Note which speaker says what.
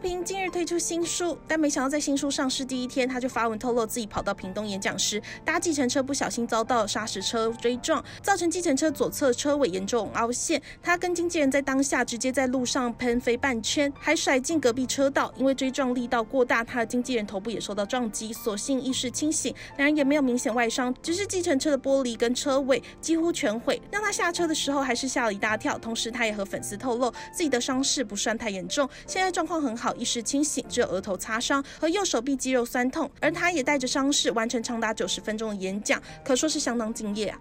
Speaker 1: 平近日推出新书，但没想到在新书上市第一天，他就发文透露自己跑到屏东演讲时，搭计程车不小心遭到砂石车追撞，造成计程车左侧车尾严重凹陷。他跟经纪人在当下直接在路上喷飞半圈，还甩进隔壁车道。因为追撞力道过大，他的经纪人头部也受到撞击，所幸意识清醒，两人也没有明显外伤，只是计程车的玻璃跟车尾几乎全毁，让他下车的时候还是吓了一大跳。同时，他也和粉丝透露自己的伤势不算太严重，现在状况很好。意识清醒，只有额头擦伤和右手臂肌肉酸痛，而他也带着伤势完成长达九十分钟的演讲，可说是相当敬业啊。